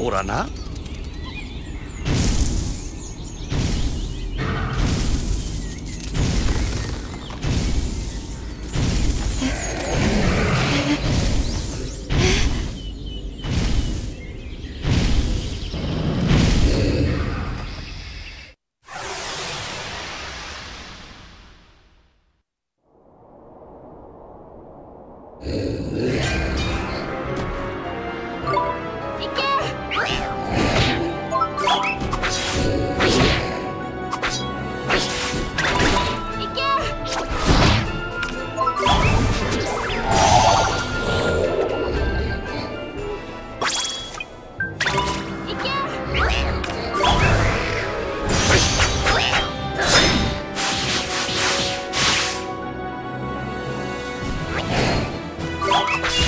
por anar? 私。